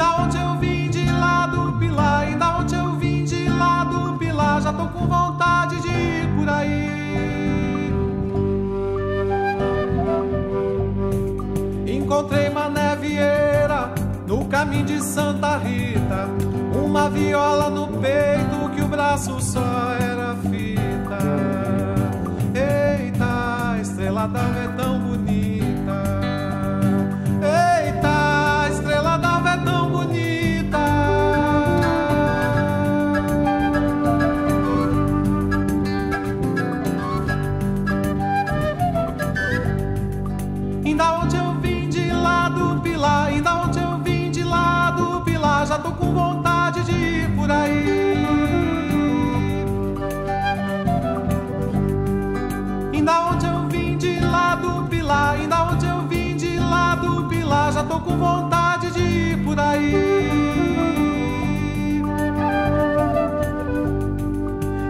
Ainda ontem eu vim de lá do Pilar, ainda ontem eu vim de lá do Pilar, já tô com vontade de ir por aí. Encontrei Mané Vieira no caminho de Santa Rita, uma viola no peito que o braço só era fita. Eita, estrela d'alva é Ainda ontem eu vim de lá do Pilar, ainda ontem eu vim de lá do Pilar, já tô com vontade de ir por aí. Ainda ontem eu vim de lá do Pilar, ainda ontem eu vim de lá do Pilar, já tô com vontade de ir por aí.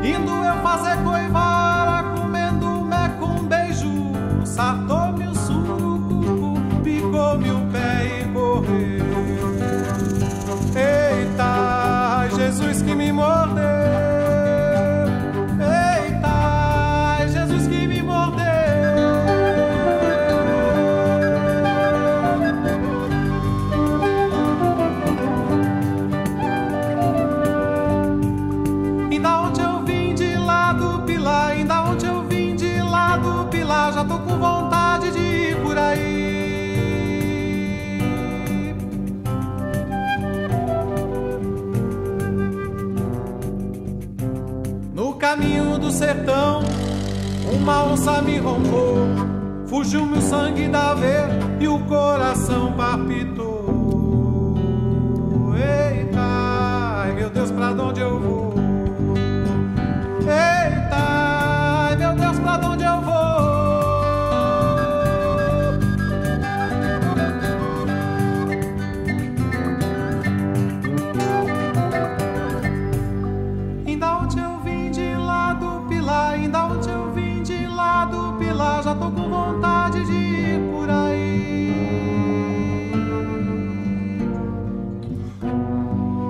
Indo eu fazer coivara, caminho do sertão, uma onça me roncou, fugiu-me o sangue da veia e o coração palpitou. Eita, ai meu Deus, pra onde eu vou? Pilar, já tô com vontade de ir por aí.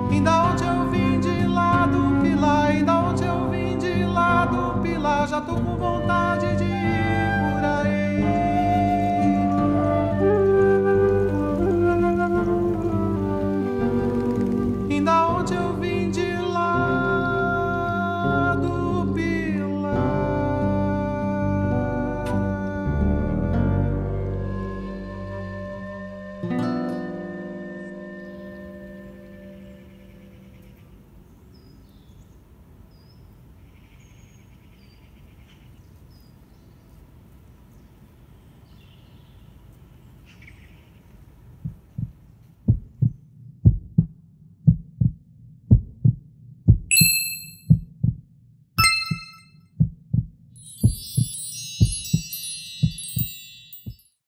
Ainda ontem eu vim de lá do Pilar, ainda ontem eu vim de lá do Pilar, já tô com vontade